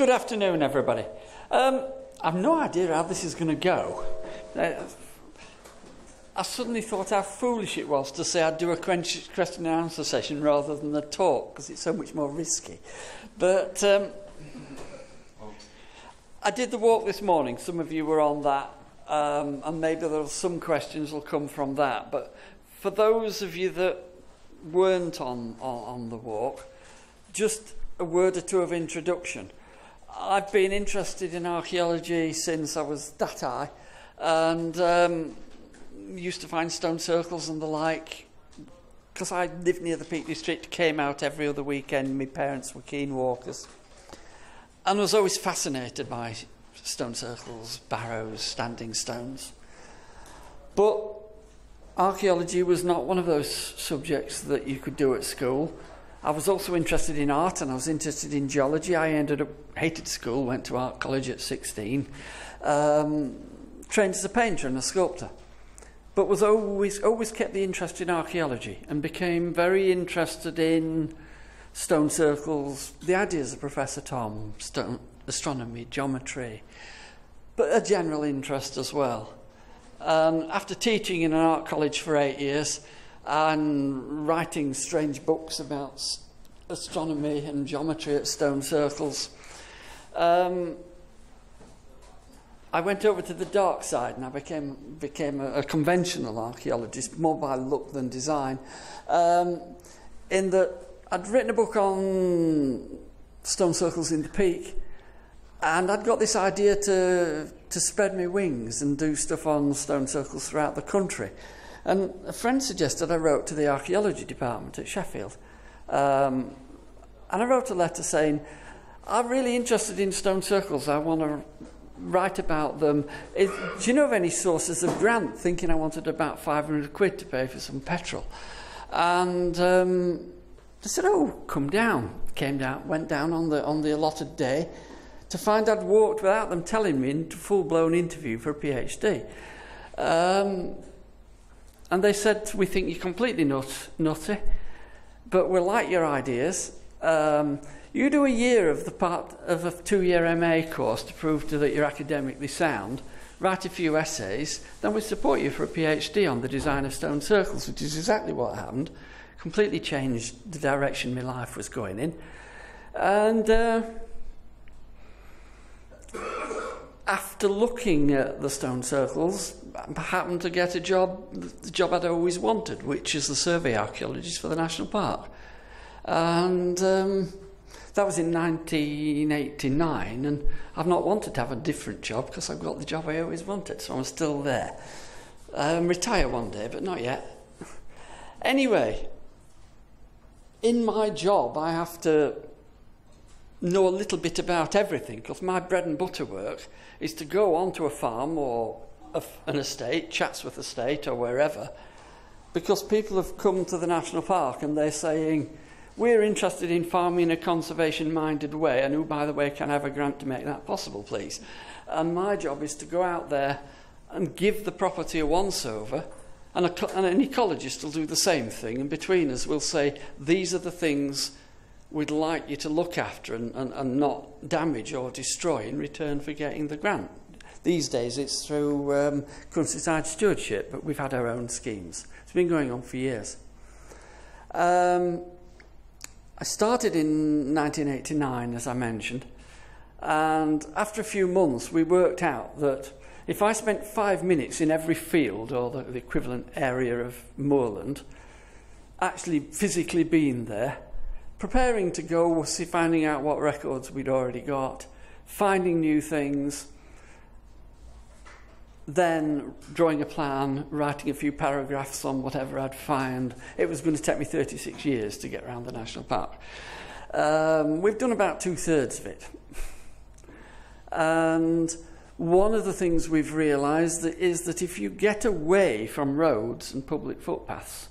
Good afternoon, everybody. Um, I've no idea how this is going to go. Uh, I suddenly thought how foolish it was to say I'd do a question and answer session rather than a talk because it's so much more risky. But um, I did the walk this morning. Some of you were on that, um, and maybe there some questions will come from that. But for those of you that weren't on, on, on the walk, just a word or two of introduction. I've been interested in archaeology since I was that high and um, used to find stone circles and the like because I lived near the Peak District, came out every other weekend. My parents were keen walkers and was always fascinated by stone circles, barrows, standing stones. But archaeology was not one of those subjects that you could do at school. I was also interested in art and I was interested in geology. I ended up, hated school, went to art college at 16, um, trained as a painter and a sculptor, but was always, always kept the interest in archaeology and became very interested in stone circles, the ideas of Professor Tom, stone, astronomy, geometry, but a general interest as well. Um, after teaching in an art college for eight years, and writing strange books about astronomy and geometry at stone circles. Um, I went over to the dark side and I became, became a, a conventional archaeologist, more by look than design. Um, in that I'd written a book on stone circles in the peak, and I'd got this idea to, to spread my wings and do stuff on stone circles throughout the country. And a friend suggested I wrote to the archaeology department at Sheffield. Um, and I wrote a letter saying, I'm really interested in stone circles. I want to write about them. Is, do you know of any sources of grant? Thinking I wanted about 500 quid to pay for some petrol. And um, they said, oh, come down. Came down, went down on the, on the allotted day to find I'd walked without them telling me into full-blown interview for a PhD. Um, And they said, We think you're completely nut, nutty, but we like your ideas. Um, you do a year of the part of a two year MA course to prove to that you're academically sound, write a few essays, then we support you for a PhD on the design of stone circles, which is exactly what happened. Completely changed the direction my life was going in. And. Uh, after looking at the stone circles, happened to get a job, the job I'd always wanted, which is the survey archaeologist for the national park. And um, that was in 1989, and I've not wanted to have a different job because I've got the job I always wanted, so I'm still there. Um, retire one day, but not yet. anyway, in my job, I have to know a little bit about everything because my bread and butter work is to go onto a farm or a, an estate, Chatsworth Estate or wherever, because people have come to the national park and they're saying, we're interested in farming in a conservation-minded way, and who, by the way, can have a grant to make that possible, please? And my job is to go out there and give the property a once-over, and, a, and an ecologist will do the same thing, and between us we'll say, these are the things we'd like you to look after and, and, and not damage or destroy in return for getting the grant. These days it's through um, countryside stewardship, but we've had our own schemes. It's been going on for years. Um, I started in 1989, as I mentioned, and after a few months we worked out that if I spent five minutes in every field, or the, the equivalent area of moorland, actually physically being there, preparing to go, finding out what records we'd already got, finding new things, then drawing a plan, writing a few paragraphs on whatever I'd find. It was going to take me 36 years to get around the national park. Um, we've done about two thirds of it. And one of the things we've realised is that if you get away from roads and public footpaths,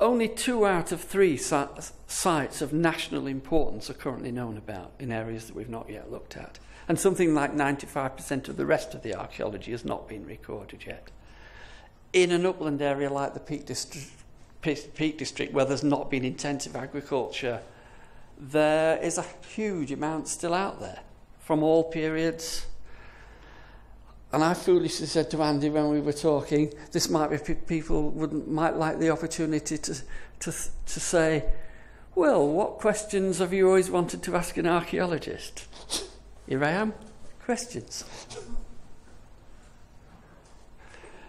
Only two out of three sites of national importance are currently known about in areas that we've not yet looked at. And something like 95% of the rest of the archaeology has not been recorded yet. In an upland area like the Peak District, Peak District where there's not been intensive agriculture, there is a huge amount still out there from all periods And I foolishly said to Andy when we were talking, this might be people would might like the opportunity to, to, to say, well, what questions have you always wanted to ask an archaeologist? Here I am, questions.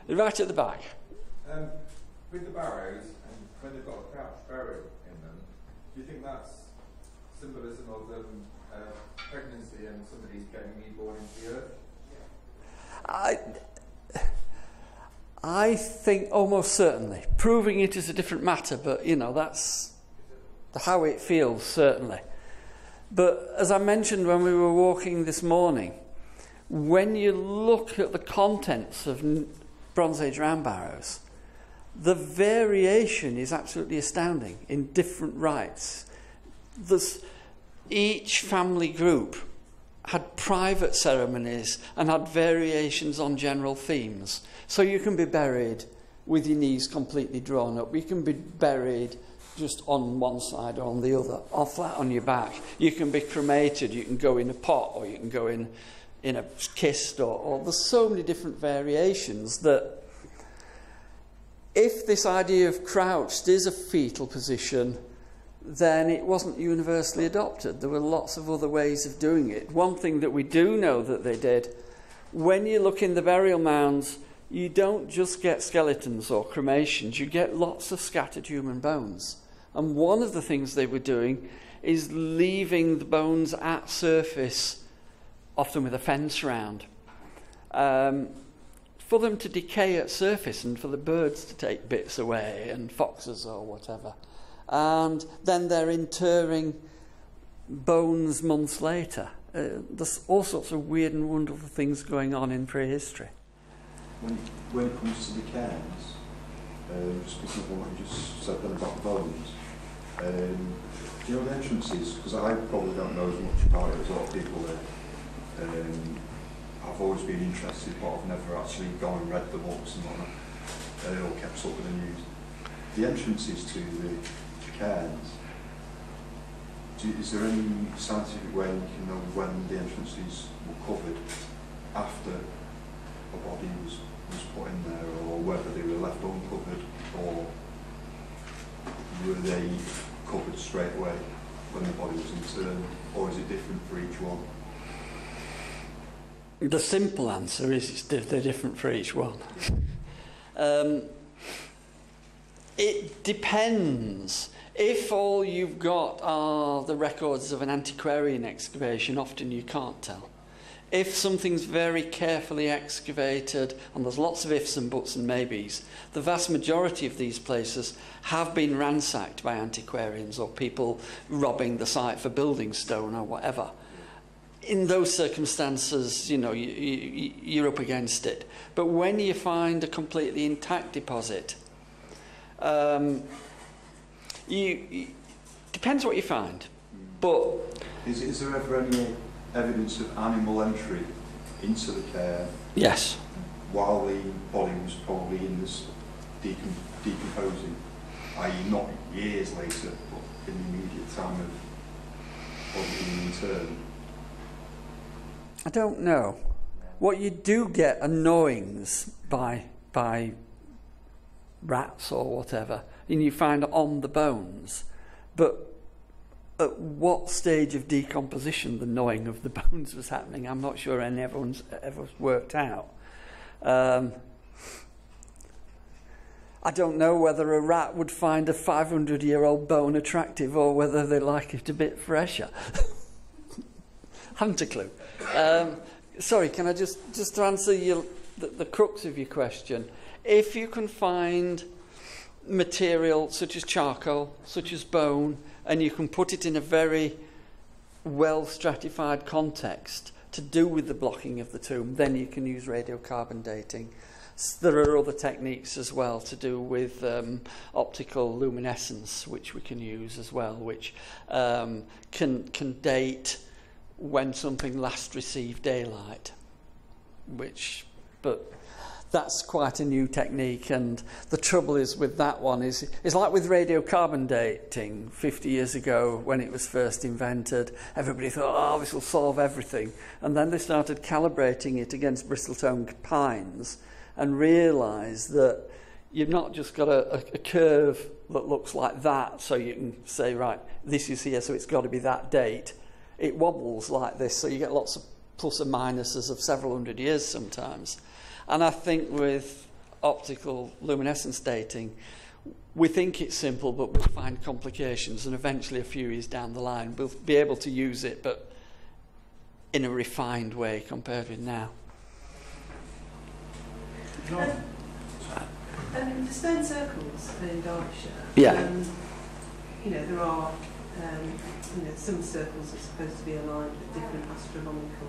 right at the back. Um, with the barrows, and when they've got a crouch burial in them, do you think that's symbolism of um, uh, pregnancy and somebody's getting newborn into the earth? I, I think almost certainly. Proving it is a different matter, but you know, that's how it feels, certainly. But as I mentioned when we were walking this morning, when you look at the contents of Bronze Age round barrows, the variation is absolutely astounding in different rites. There's, each family group had private ceremonies and had variations on general themes. So you can be buried with your knees completely drawn up. You can be buried just on one side or on the other, or flat on your back. You can be cremated, you can go in a pot, or you can go in, in a kist, or, or there's so many different variations that if this idea of crouched is a fetal position, then it wasn't universally adopted. There were lots of other ways of doing it. One thing that we do know that they did, when you look in the burial mounds, you don't just get skeletons or cremations, you get lots of scattered human bones. And one of the things they were doing is leaving the bones at surface, often with a fence round, um, for them to decay at surface and for the birds to take bits away and foxes or whatever and then they're interring bones months later. Uh, there's all sorts of weird and wonderful things going on in prehistory. When, when it comes to the cairns, um, speaking of what you just said about bones, um, do you know the entrances? Because I probably don't know as much about it as a lot of people there. Um, I've always been interested, but I've never actually gone and read the books and whatnot, uh, or kept up with the news. The entrances to the cairns. Do, is there any scientific way you can know when the entrances were covered after a body was, was put in there, or whether they were left uncovered, or were they covered straight away when the body was interred, or is it different for each one? The simple answer is they're different for each one. Um, it depends if all you've got are the records of an antiquarian excavation, often you can't tell. If something's very carefully excavated, and there's lots of ifs and buts and maybes, the vast majority of these places have been ransacked by antiquarians or people robbing the site for building stone or whatever. In those circumstances, you know, you, you're up against it. But when you find a completely intact deposit, um, you, you depends what you find, but is, is there ever any evidence of animal entry into the cairn? Yes. While the body was probably in this decom decomposing, i.e., not years later, but in the immediate time of body being interred. I don't know. What you do get are gnawings by by rats or whatever and you find on the bones. But at what stage of decomposition the gnawing of the bones was happening, I'm not sure any everyone's ever worked out. Um, I don't know whether a rat would find a 500 year old bone attractive or whether they like it a bit fresher. Haven't a clue. Um, sorry, can I just, just to answer your, the, the crux of your question? If you can find material such as charcoal, such as bone, and you can put it in a very well stratified context to do with the blocking of the tomb, then you can use radiocarbon dating. There are other techniques as well to do with um, optical luminescence, which we can use as well, which um, can, can date when something last received daylight, which, but that's quite a new technique. And the trouble is with that one is it's like with radiocarbon dating 50 years ago when it was first invented. Everybody thought, oh, this will solve everything. And then they started calibrating it against Bristletone pines and realized that you've not just got a, a, a curve that looks like that, so you can say, right, this is here, so it's got to be that date. It wobbles like this, so you get lots of plus and minuses of several hundred years sometimes. And I think with optical luminescence dating, we think it's simple, but we'll find complications, and eventually, a few years down the line, we'll be able to use it, but in a refined way compared with now. Um, um, the stone circles in Derbyshire, Yeah. um, you know, there are um, you know, some circles are supposed to be aligned with different astronomical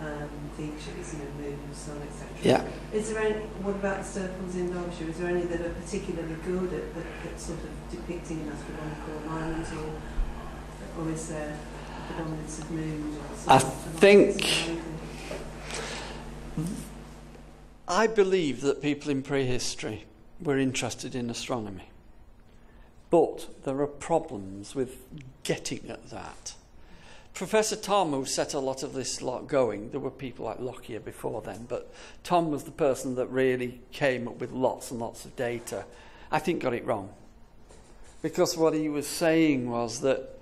um, features, you know, moon, sun, etc. Yeah. Is there any, what about the circles in Derbyshire? Is there any that are particularly good at, at, at sort of depicting an astronomical alignment or, or is there a predominance of moon? I think- I believe that people in prehistory were interested in astronomy. But there are problems with getting at that. Professor Tom, who set a lot of this lot going, there were people like Lockyer before then, but Tom was the person that really came up with lots and lots of data. I think got it wrong. Because what he was saying was that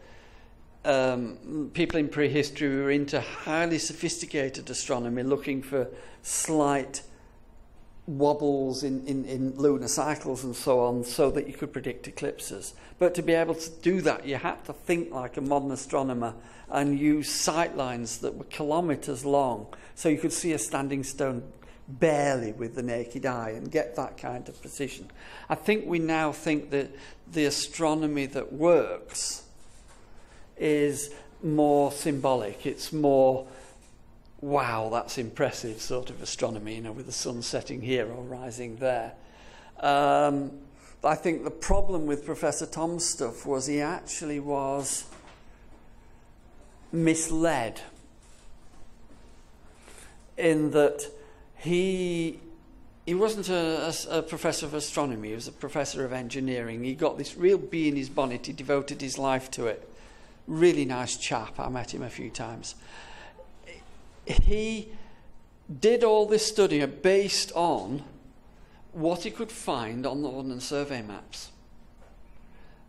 um, people in prehistory were into highly sophisticated astronomy looking for slight wobbles in, in, in lunar cycles and so on so that you could predict eclipses. But to be able to do that, you had to think like a modern astronomer and use sight lines that were kilometres long so you could see a standing stone barely with the naked eye and get that kind of precision. I think we now think that the astronomy that works is more symbolic, it's more wow, that's impressive sort of astronomy, you know, with the sun setting here or rising there. Um, I think the problem with Professor Thom's stuff was he actually was misled in that he he wasn't a, a, a, professor of astronomy, he was a professor of engineering. He got this real bee in his bonnet, he devoted his life to it. Really nice chap, I met him a few times. He did all this study based on what he could find on the London survey maps.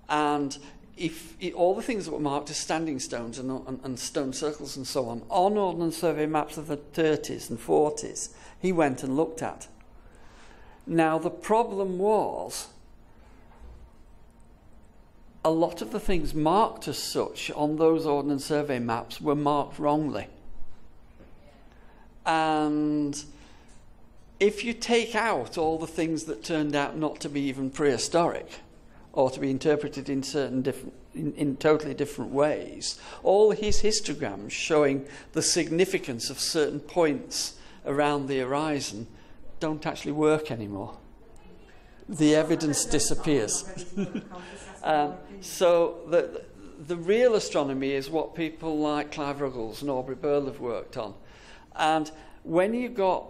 And if, if all the things that were marked as standing stones and, and, and stone circles and so on, on Ordnance Survey maps of the 30s and 40s, he went and looked at. Now, the problem was a lot of the things marked as such on those Ordnance Survey maps were marked wrongly. And if you take out all the things that turned out not to be even prehistoric, or to be interpreted in certain different, in, in totally different ways. All his histograms showing the significance of certain points around the horizon don't actually work anymore. The evidence disappears. um, so the, the real astronomy is what people like Clive Ruggles and Aubrey Burl have worked on. And when you've got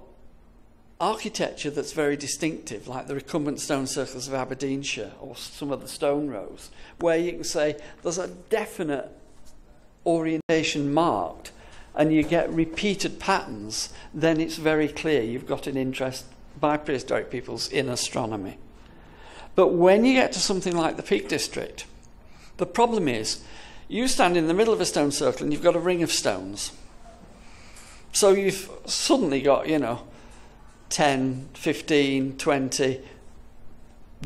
architecture that's very distinctive, like the recumbent stone circles of Aberdeenshire or some of the stone rows, where you can say there's a definite orientation marked and you get repeated patterns, then it's very clear you've got an interest by prehistoric peoples in astronomy. But when you get to something like the Peak District, the problem is you stand in the middle of a stone circle and you've got a ring of stones. So you've suddenly got, you know, 10, 15, 20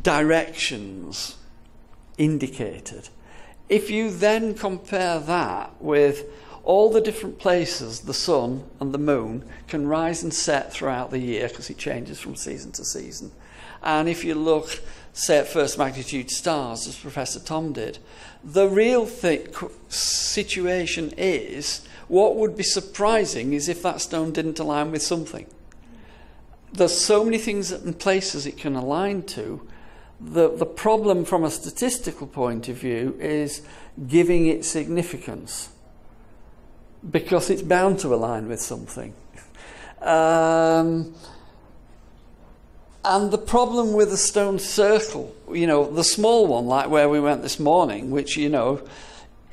directions indicated. If you then compare that with all the different places the sun and the moon can rise and set throughout the year because it changes from season to season. And if you look, say, at first magnitude stars, as Professor Thom did, the real th- situation is what would be surprising is if that stone didn't align with something there's so many things and places it can align to. The, the problem from a statistical point of view is giving it significance because it's bound to align with something. Um, And the problem with the stone circle, you know, the small one, like where we went this morning, which, you know,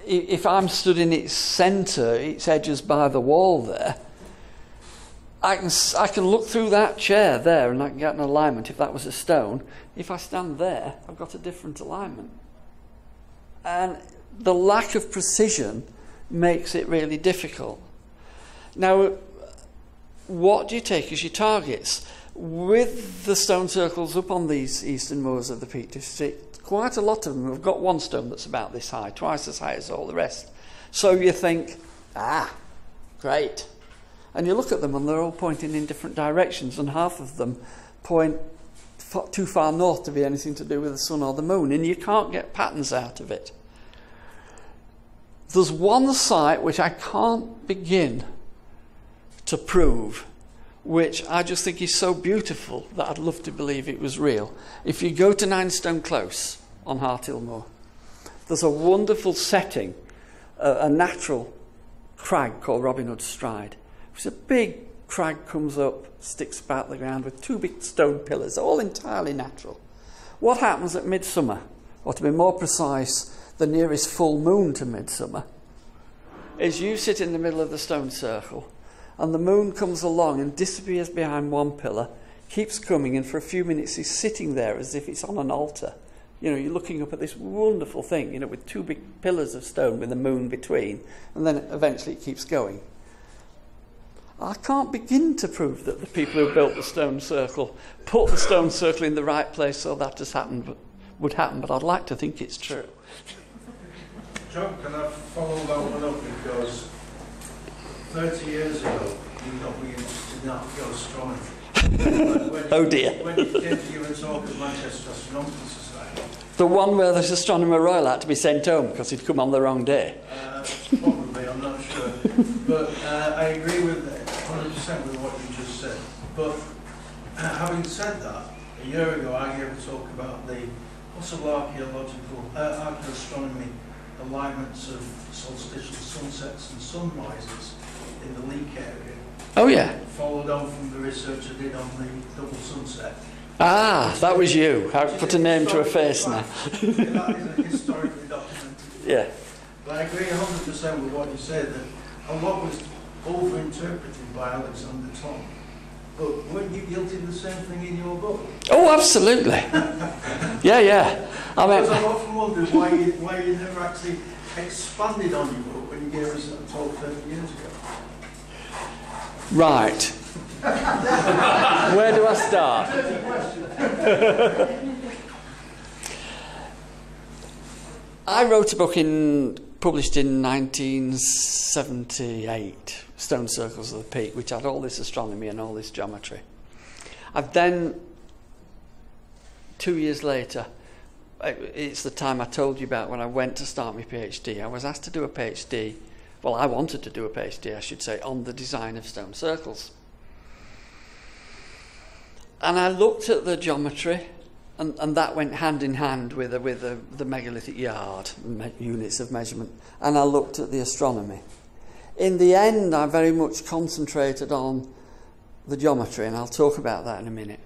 if I'm stood in its centre, its edges by the wall there, I can, I can look through that chair there and I can get an alignment if that was a stone. If I stand there, I've got a different alignment. And the lack of precision makes it really difficult. Now, what do you take as your targets? With the stone circles up on these eastern moors of the Peak District, quite a lot of them have got one stone that's about this high, twice as high as all the rest. So you think, ah, great. And you look at them and they're all pointing in different directions, and half of them point too far north to be anything to do with the sun or the moon, and you can't get patterns out of it. There's one site which I can't begin to prove which I just think is so beautiful that I'd love to believe it was real. If you go to Ninestone Close on Harthill Moor, there's a wonderful setting, a, a natural crag called Robin Hood Stride. It's a big crag comes up, sticks about the ground with two big stone pillars, all entirely natural. What happens at midsummer, or to be more precise, the nearest full moon to midsummer, is you sit in the middle of the stone circle and the moon comes along and disappears behind one pillar, keeps coming, and for a few minutes he's sitting there as if it's on an altar. You know, you're looking up at this wonderful thing, you know, with two big pillars of stone with the moon between, and then eventually it keeps going. I can't begin to prove that the people who built the stone circle put the stone circle in the right place so that has happened, but, would happen, but I'd like to think it's true. John, can I follow that one up? Because 30 years ago, you got me interested in archaeoastronomy. when, oh dear. When you came to give a talk at Manchester Astronomical Society. The one where the astronomer royal had to be sent home because he'd come on the wrong day. Uh, probably, I'm not sure. But uh, I agree with 100% with what you just said. But uh, having said that, a year ago I gave a talk about the possible archaeological, uh, archaeoastronomy alignments of solstitial sunsets and sunrises in the Leek area. Oh, yeah. Followed on from the research I did on the double sunset. Ah, that was you. I put a name to a face now. that is a historically documented. Yeah. But I agree 100% with what you said that a lot was overinterpreted by Alexander Thom. But weren't you guilty of the same thing in your book? Oh, absolutely. yeah, yeah. I mean, because I've often wondered why you, why you never actually expanded on your book when you gave us a talk 30 years ago. Right. Where do I start? I wrote a book in published in 1978, Stone Circles of the Peak, which had all this astronomy and all this geometry. I've then, two years later, it's the time I told you about when I went to start my PhD. I was asked to do a PhD Well, I wanted to do a PhD, I should say, on the design of stone circles. And I looked at the geometry, and, and that went hand in hand with, a, with a, the megalithic yard, me units of measurement, and I looked at the astronomy. In the end, I very much concentrated on the geometry, and I'll talk about that in a minute.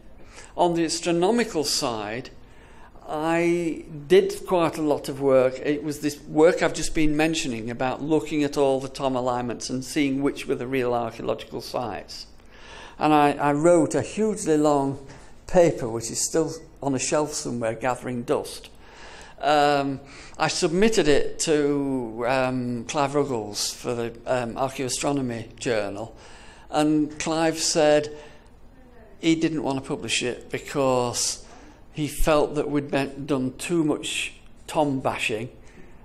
On the astronomical side, I did quite a lot of work. It was this work I've just been mentioning about looking at all the Tom alignments and seeing which were the real archaeological sites. And I, I wrote a hugely long paper, which is still on a shelf somewhere, gathering dust. Um, I submitted it to um, Clive Ruggles for the um, Archaeoastronomy Journal, and Clive said he didn't want to publish it because he felt that we'd done too much Tom bashing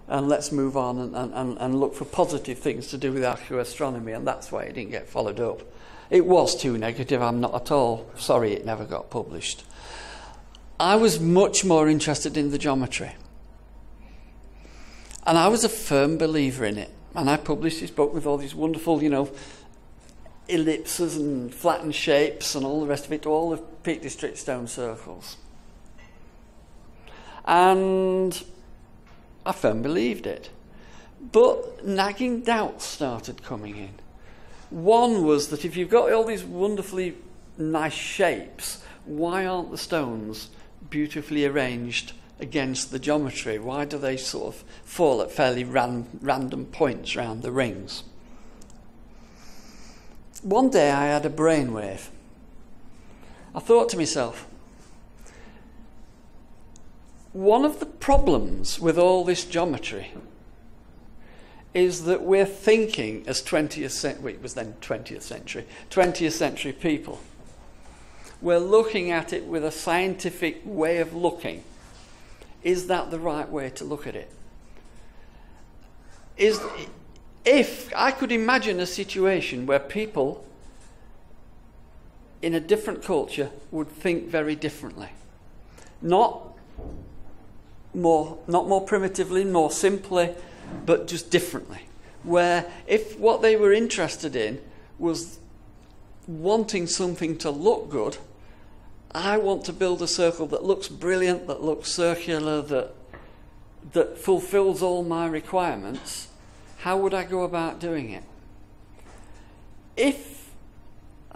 and let's move on and, and, and look for positive things to do with astronomy, and that's why it didn't get followed up. It was too negative, I'm not at all sorry it never got published. I was much more interested in the geometry. And I was a firm believer in it. And I published this book with all these wonderful, you know, ellipses and flattened shapes and all the rest of it, all the Peak District stone circles. And I firmly believed it. But nagging doubts started coming in. One was that if you've got all these wonderfully nice shapes, why aren't the stones beautifully arranged against the geometry? Why do they sort of fall at fairly ran, random points around the rings? One day I had a brainwave. I thought to myself, one of the problems with all this geometry is that we're thinking as 20th century, it was then 20th century, 20th century people. We're looking at it with a scientific way of looking. Is that the right way to look at it? Is, if I could imagine a situation where people in a different culture would think very differently. Not more, not more primitively, more simply, but just differently. Where if what they were interested in was wanting something to look good, I want to build a circle that looks brilliant, that looks circular, that, that fulfills all my requirements. How would I go about doing it? If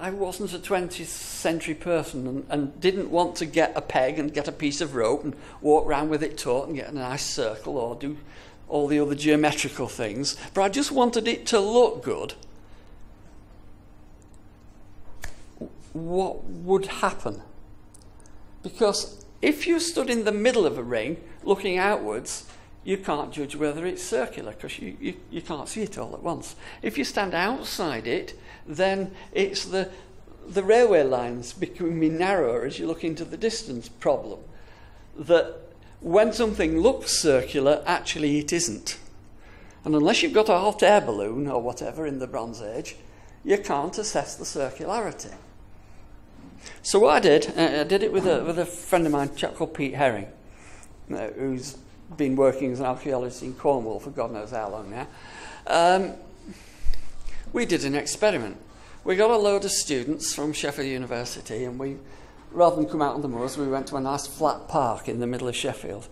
I wasn't a 20th century person and, and didn't want to get a peg and get a piece of rope and walk round with it taut and get a nice circle or do all the other geometrical things, but I just wanted it to look good. What would happen? Because if you stood in the middle of a ring looking outwards, you can't judge whether it's circular because you, you, you can't see it all at once. If you stand outside it, then it's the, the railway lines becoming narrower as you look into the distance problem. That when something looks circular, actually it isn't. And unless you've got a hot air balloon or whatever in the Bronze Age, you can't assess the circularity. So what I did, uh, I did it with a, with a friend of mine, a chap called Pete Herring, uh, who's been working as an archaeologist in Cornwall for God knows how long now. Um, we did an experiment. We got a load of students from Sheffield University, and we, rather than come out on the moors, we went to a nice flat park in the middle of Sheffield.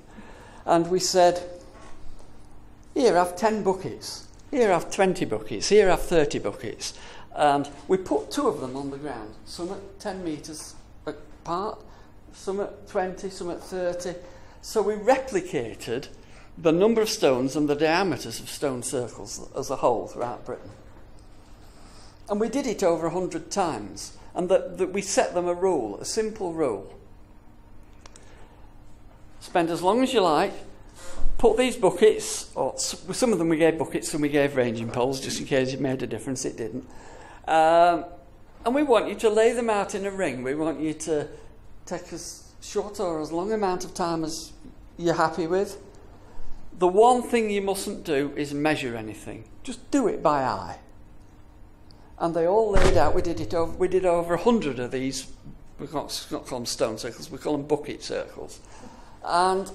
And we said, Here, have 10 buckets. Here, have 20 buckets. Here, have 30 buckets. And we put two of them on the ground, some at 10 metres apart, some at 20, some at 30. So we replicated the number of stones and the diameters of stone circles as a whole throughout Britain. And we did it over a hundred times. And that, that we set them a rule, a simple rule. Spend as long as you like. Put these buckets, or some of them we gave buckets, some we gave ranging poles, just in case it made a difference. It didn't. Um, and we want you to lay them out in a ring. We want you to take as short or as long amount of time as you're happy with. The one thing you mustn't do is measure anything. Just do it by eye. And they all laid out. We did it over. We did over a hundred of these. We can't not call them stone circles. We call them bucket circles. And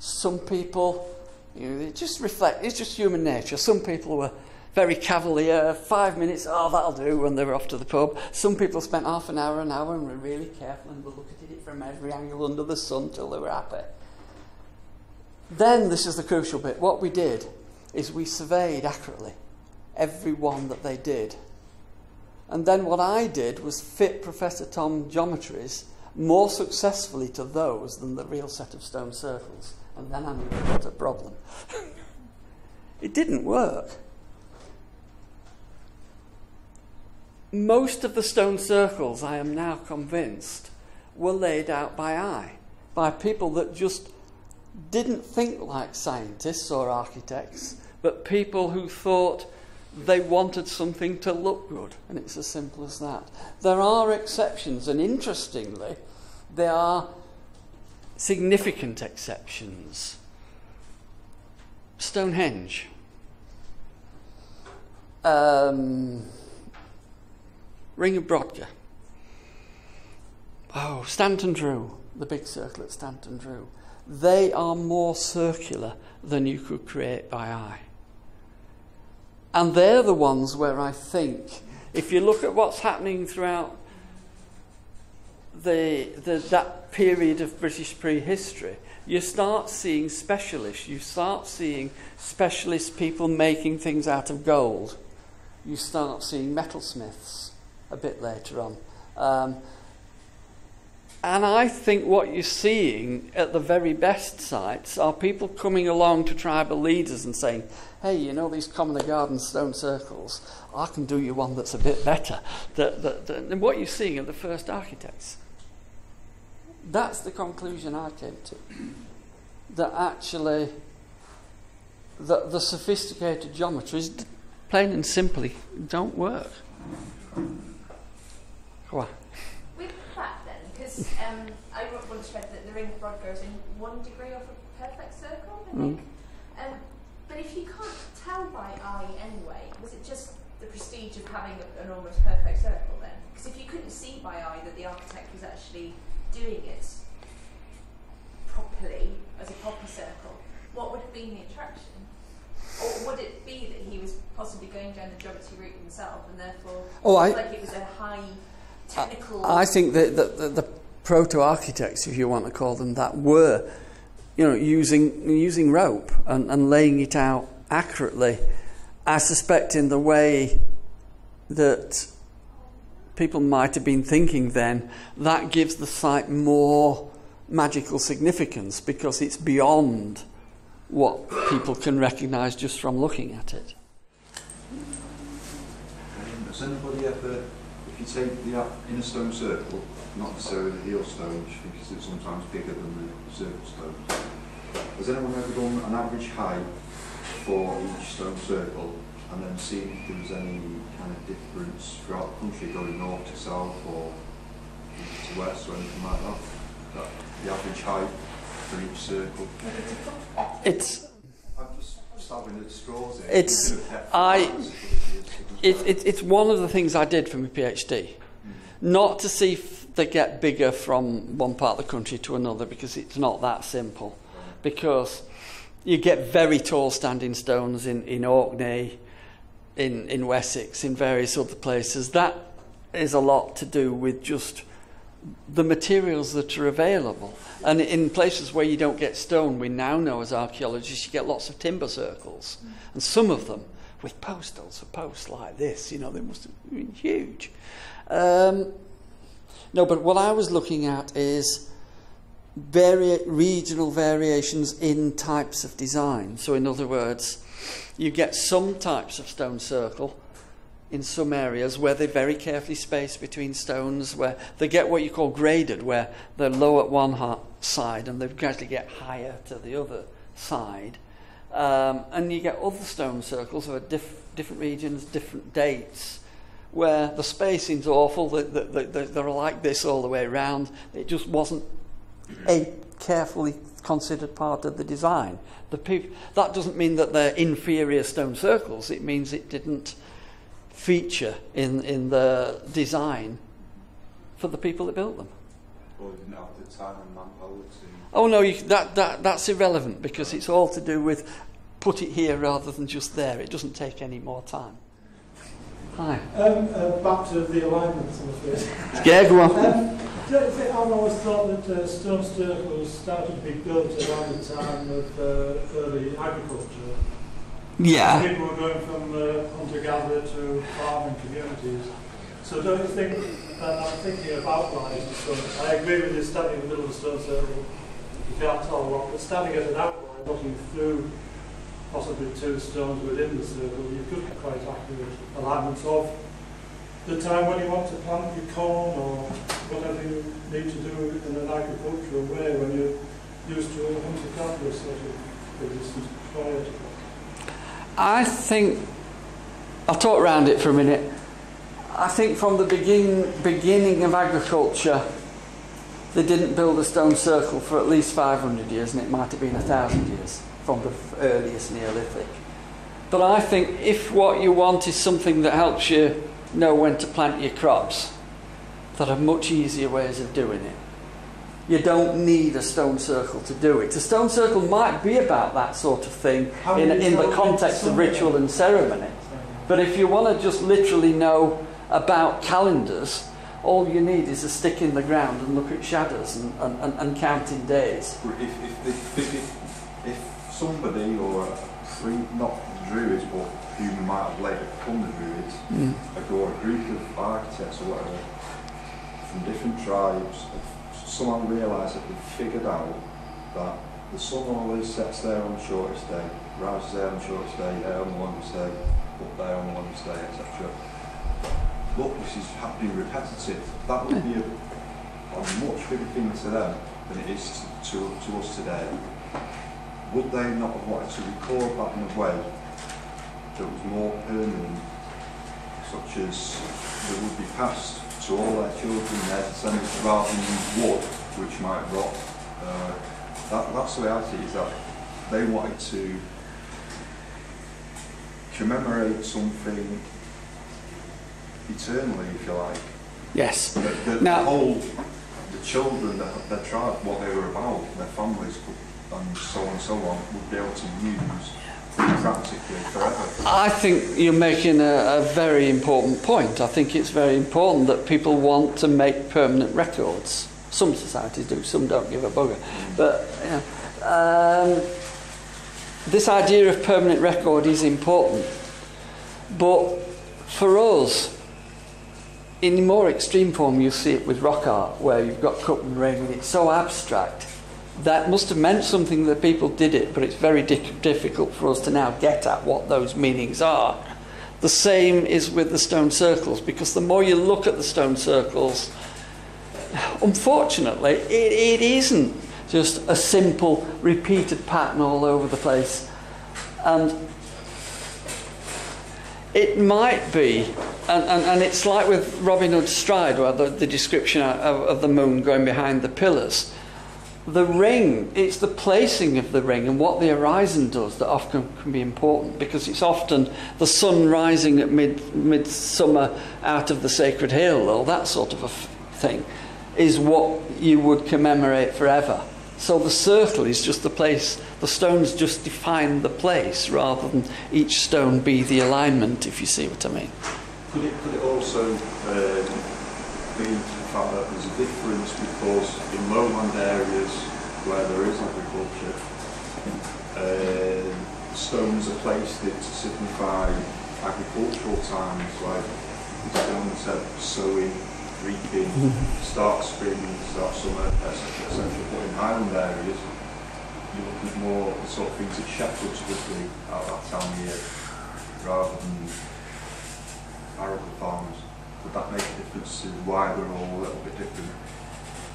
some people, you know, it just reflect. It's just human nature. Some people were very cavalier. Five minutes, oh, that'll do, and they were off to the pub. Some people spent half an hour, an hour, and were really careful and looked at it from every angle under the sun till they were happy. Then, this is the crucial bit. What we did is we surveyed accurately every one that they did. And then what I did was fit Professor Thom geometries more successfully to those than the real set of stone circles. And then I knew got a problem. it didn't work. Most of the stone circles, I am now convinced, were laid out by eye, by people that just didn't think like scientists or architects, but people who thought they wanted something to look good, and it's as simple as that. There are exceptions, and interestingly, there are significant exceptions. Stonehenge. Um, Ring of Brodgar. Oh, Stanton Drew, the big circle at Stanton Drew. They are more circular than you could create by eye. And they're the ones where I think, if you look at what's happening throughout the, the, that period of British prehistory, you start seeing specialists. You start seeing specialist people making things out of gold. You start seeing metalsmiths a bit later on. Um, And I think what you're seeing at the very best sites are people coming along to tribal leaders and saying, hey, you know these common garden stone circles, I can do you one that's a bit better than what you're seeing at the first architects. That's the conclusion I came to. That actually, the, the sophisticated geometries, plain and simply, don't work. Go on. With that then, because um, I once read that the Ring of Brodgar's in one degree of a perfect circle, I think. Um, but if you can't tell by eye anyway, was it just the prestige of having a, an almost perfect circle then? Because if you couldn't see by eye that the architect was actually doing it properly as a proper circle, what would have been the attraction? Or would it be that he was possibly going down the geometry route himself and therefore Oh, I, like it was a high technical I think that the, the, the proto architects, if you want to call them that, were, you know, using using rope and, and laying it out accurately. I suspect in the way that people might have been thinking then, that gives the site more magical significance because it's beyond what people can recognise just from looking at it. Has anybody ever, if you take the up- inner stone circle, not necessarily the heel stone, which I think is sometimes bigger than the circle stone, has anyone ever done an average height for each stone circle and then seen if there was any kind of difference throughout the country going north to south or east to west or anything like that? that the average height for each circle? It's I'm just stabbing at straws here. It's- You could have kept I- that as It, it, it's one of the things I did for my PhD. Not to see if they get bigger from one part of the country to another because it's not that simple. Because you get very tall standing stones in, in Orkney, in, in Wessex, in various other places. That is a lot to do with just the materials that are available. And in places where you don't get stone, we now know as archaeologists, you get lots of timber circles. And some of them with postholes for posts like this, you know, they must have been huge. Um, no, but what I was looking at is vari- regional variations in types of design. So, in other words, you get some types of stone circle in some areas where they're very carefully spaced between stones, where they get what you call graded, where they're low at one side and they gradually get higher to the other side. Um, and you get other stone circles of diff different regions, different dates, where the spacing's awful, they, they, they, they're like this all the way around. It just wasn't a carefully considered part of the design. The peop- that doesn't mean that they're inferior stone circles, it means it didn't feature in, in the design for the people that built them. Or didn't have the time and manpower to Oh no, you, that, that, that's irrelevant because it's all to do with put it here rather than just there. It doesn't take any more time. Hi. Um, uh, back to the alignments, I'm afraid. Yeah, go on. Um, do you think- I've always thought that uh, stone circles started to be built around the time of uh, early agriculture. Yeah. People were going from uh, hunter-gatherer to farming communities. So don't you think that I'm thinking of outlier and stuff? I agree with you standing in the middle of the stone circle, lot, but oh, standing at an outlier, looking through possibly two stones within the circle, you could get quite accurate alignments of the time when you want to plant your corn or whatever you need to do in an agricultural way when you're used to a hunter-gatherer sort of prior to that. I think I'll talk around it for a minute. I think from the begin, beginning of agriculture, they didn't build a stone circle for at least 500 years, and it might have been a thousand years from the earliest Neolithic. But I think if what you want is something that helps you know when to plant your crops, there are much easier ways of doing it. You don't need a stone circle to do it. A stone circle might be about that sort of thing How in, in the context of ritual and ceremony. But if you want to just literally know about calendars, all you need is a stick in the ground and look at shadows and, and, and, and counting days. If, if, if, if, if, if somebody or a not Druids, but who might have later become the Druids, Mm. a, or a group of architects or whatever from different tribes have somehow realise that they've figured out that the sun always sets there on the shortest day, rises there on the shortest day, there on the longest day, up there on the longest day, etc. Look, this is happening repetitive. That would be a, a much bigger thing to them than it is to, to us today. Would they not have wanted to record that in a way that was more permanent, such as that would be passed to all their children, their descendants, rather than wood, which might rot? Uh, that, that's the way I see it, is that they wanted to commemorate something eternally, if you like. Yes. The, the, Now- the whole, the children, their, their tribe, what they were about, their families, and so on and so on, would be able to use practically forever. I think you're making a, a very important point. I think it's very important that people want to make permanent records. Some societies do, some don't give a bugger. But you know, um, this idea of permanent record is important. But for us, in more extreme form, you see it with rock art, where you've got ring, and it's so abstract. That must have meant something that people did it, but it's very di- difficult for us to now get at what those meanings are. The same is with the stone circles, because the more you look at the stone circles, unfortunately, it, it isn't just a simple repeated pattern all over the place. And it might be, and, and, and it's like with Robin Hood's Stride, where the, the description of, of the moon going behind the pillars. The ring, it's the placing of the ring and what the horizon does that often can be important because it's often the sun rising at mid midsummer out of the sacred hill or that sort of a thing is what you would commemorate forever. So the circle is just the place, the stones just define the place rather than each stone be the alignment, if you see what I mean. Could it, could it also um, be the fact that there's a difference because in lowland areas where there is agriculture, um, stones are placed there to signify agricultural times, like John said, sowing, reaping, start spring, start summer, etc. etc. But in highland areas, you look at more the sort of things that shepherds would do at that time of year, rather than arable farmers. Would that make a difference to why they're all a little bit different?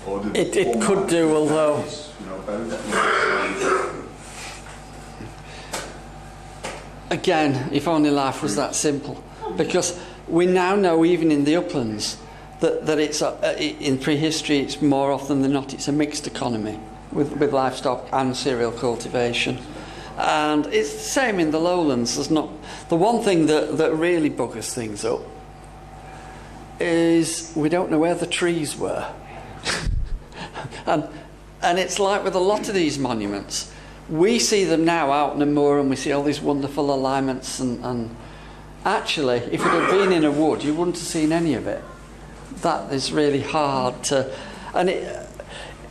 Or do It- it could do, although- face, You know. Again, if only life was that simple. Oh, because we now know, even in the uplands, that, that it's a, uh, in prehistory, it's more often than not, it's a mixed economy with, with livestock and cereal cultivation. And it's the same in the lowlands. There's not the one thing that, that really buggers things up is we don't know where the trees were. and, and it's like with a lot of these monuments. We see them now out in the moor and we see all these wonderful alignments and, and actually if it had been in a wood you wouldn't have seen any of it. That is really hard to and it,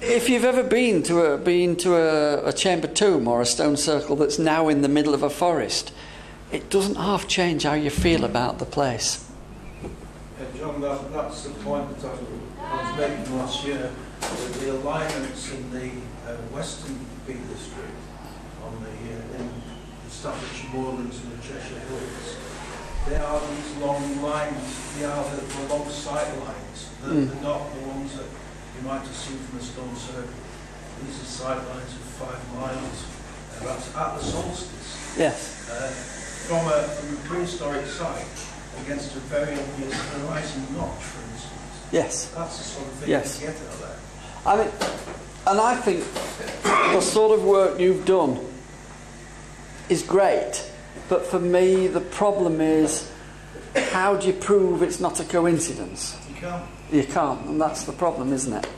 if you've ever been to a been to a, a chamber tomb or a stone circle that's now in the middle of a forest, it doesn't half change how you feel about the place. And John, that, that's the point that I was, making last year, with the alignments in the uh, western Peak District on the, uh, in the Staffordshire Moorlands and the Cheshire Hills. They are these long lines, they are the, the long sight lines, they're, Mm. they're not the ones that you might have seen from a stone circle. These are sight lines of five miles, that's at the solstice Yes. uh, from, a, from a prehistoric site against a very obvious horizon notch, for instance. Yes. That's the sort of thing Yes. you get out there. I mean, and I think the sort of work you've done is great, but for me, the problem is how do you prove it's not a coincidence? You can't. You can't, and that's the problem, isn't it?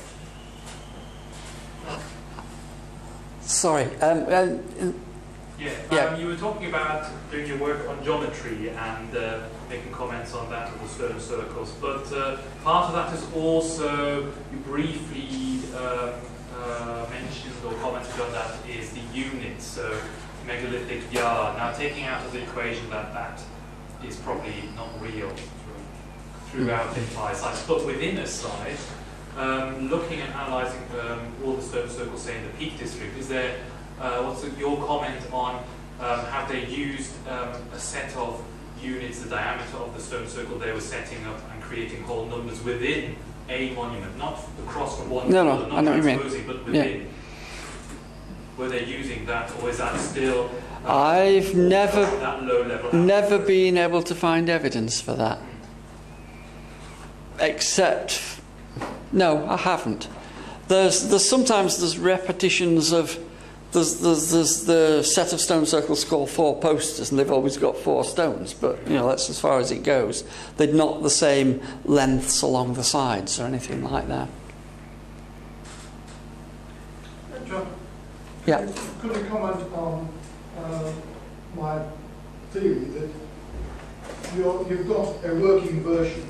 Sorry. Um, um, Yeah, Yeah. Um, you were talking about doing your work on geometry and uh, making comments on that of the stone circles, but uh, part of that is also you briefly um, uh, mentioned or commented on that is the unit, so megalithic yard. Now, taking out of the equation that that is probably not real throughout the entire site, but within a site, um, looking and analysing um, all the stone circles, say in the Peak District, is there uh, what's your comment on um, have they used um, a set of units, the diameter of the stone circle they were setting up and creating whole numbers within a monument, not across from one No, no, pillar, I not know what you mean. transposing, but within. Were they using that, or is that still uh, I've never that low level? never been able to find evidence for that. Except, no, I haven't. There's, there's sometimes there's repetitions of there's, there's, there's the set of stone circles called four posters, and they've always got four stones. But you know that's as far as it goes. They're not the same lengths along the sides or anything like that. Yeah. Could I comment on uh, my theory that you're, you've got a working version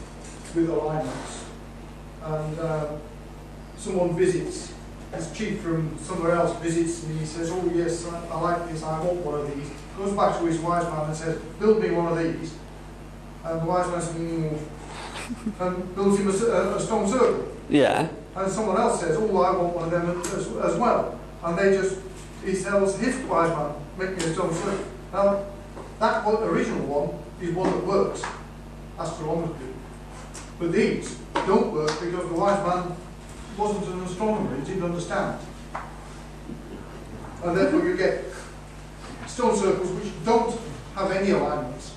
with alignments and uh, someone visits, this chief from somewhere else visits and he says, oh yes, I, I like this, I want one of these. Goes back to his wise man and says, build me one of these. And the wise man says, mm, and builds him a- a stone circle. Yeah. And someone else says, oh, I want one of them as, as well. And they just, he sells his wise man, make me a stone circle. Now, that one, original one is one that works, astronomically. But these don't work because the wise man wasn't an astronomer, he didn't understand. And therefore you get stone circles which don't have any alignments.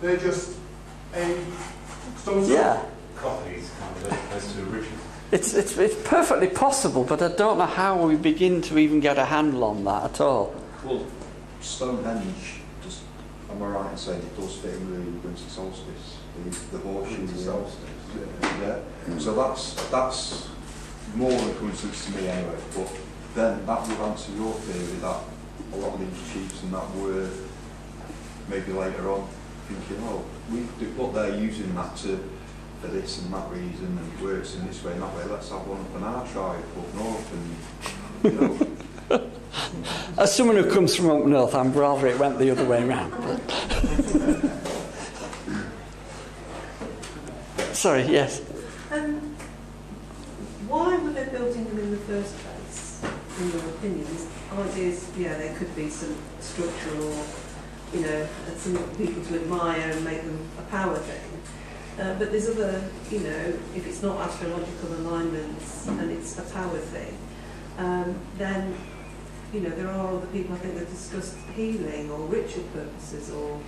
They're just a stone circle. Yeah. copies kind of as to original. It's, it's, it's perfectly possible, but I don't know how we begin to even get a handle on that at all. Well, Stonehenge, just, am I right in saying it does fit in with the winter solstice, the, the horseshoe? Winter yeah. solstice. Yeah, so that's, that's more than a coincidence to me anyway, but then that would answer your theory that a lot of these chiefs and that were maybe later on thinking, oh, we do, but they're using that to, for this and that reason and it works in this way and that way, let's have one up in our tribe up north and, you know, As someone who comes from up north, I'm rather it went the other way round. Sorry, yes. Um, why were they building them in the first place, in your opinion? Is ideas, yeah, there could be some structural, or, you know, some people to admire and make them a power thing. Uh, but there's other, you know, if it's not astrological alignments and it's a power thing, um, then, you know, there are other people I think that discussed healing or ritual purposes or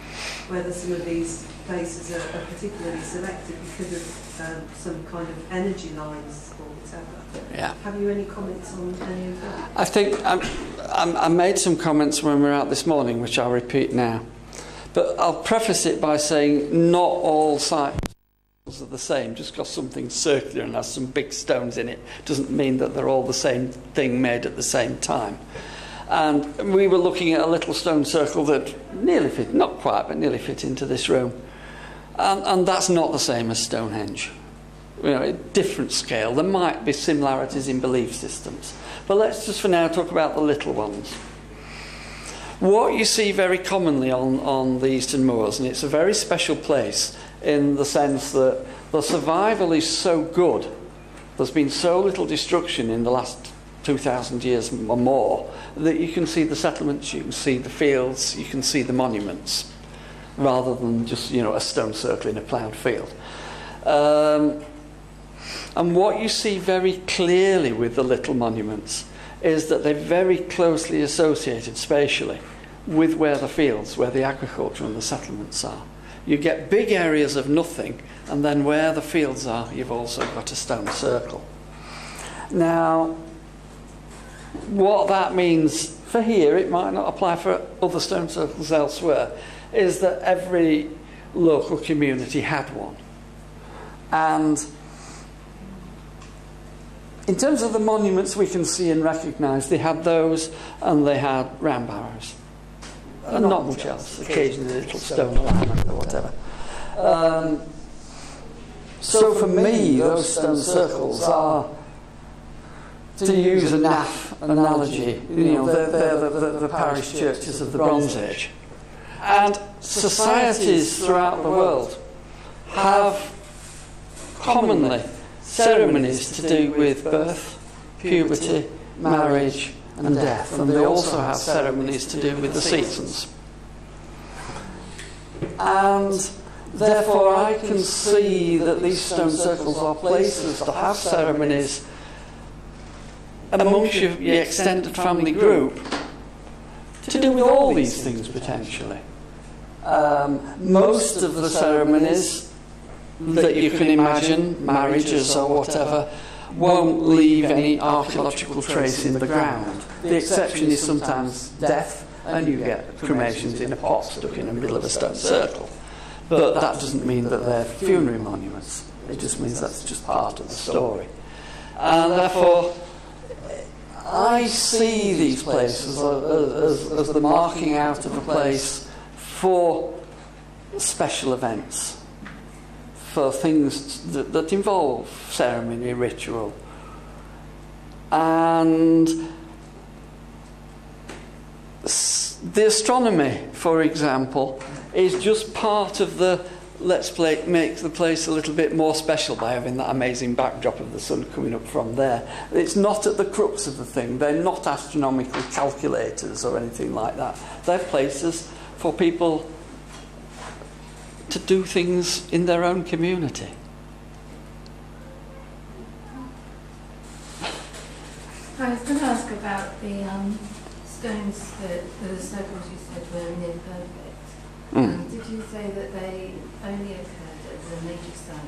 whether some of these places are, are particularly selected because of um, some kind of energy lines or whatever. Yeah. Have you any comments on any of that? I think um, I'm, I made some comments when we were out this morning, which I'll repeat now. But I'll preface it by saying not all sites are the same. Just because something's circular and has some big stones in it doesn't mean that they're all the same thing made at the same time. And we were looking at a little stone circle that nearly fit, not quite, but nearly fit into this room. And, and that's not the same as Stonehenge. You know, a different scale. There might be similarities in belief systems. But let's just for now talk about the little ones. What you see very commonly on, on the Eastern Moors, and it's a very special place in the sense that the survival is so good, there's been so little destruction in the last 2,000 years or more, that you can see the settlements, you can see the fields, you can see the monuments, rather than just, you know, a stone circle in a ploughed field. Um, and what you see very clearly with the little monuments is that they're very closely associated spatially with where the fields, where the agriculture and the settlements are. You get big areas of nothing, and then where the fields are, you've also got a stone circle. Now, what that means for here, it might not apply for other stone circles elsewhere, is that every local community had one. And in terms of the monuments we can see and recognise, they had those and they had round barrows. And not much else, occasionally a little stone alignment or whatever. Um, so for me, those stone circles are, to use a naff analogy, you know, they're, they're the, the, the parish churches of the Bronze Age. And societies throughout the world have commonly ceremonies to do with birth, puberty, marriage, and death, and they also have ceremonies to do with the seasons. And therefore, I can see that these stone circles are places to have ceremonies amongst your, your extended family group to do with all these things potentially. Um, most of the ceremonies that you can imagine, marriages or whatever, won't leave any archaeological trace in the ground. The exception is sometimes death, and you get cremations in a pot stuck in the middle of a stone circle. But that doesn't mean that they're funerary monuments. It just means that's just part of the story. And therefore, I see these places as, as, as the marking out of a place for special events, for things that, that involve ceremony, ritual. And the astronomy, for example, is just part of the let's play, make the place a little bit more special by having that amazing backdrop of the sun coming up from there. It's not at the crux of the thing. They're not astronomical calculators or anything like that. They're places for people to do things in their own community. I was going to ask about the um, stones that the circles you said were near perfect. Mm. Um, did you say that they only occurred at the nature site?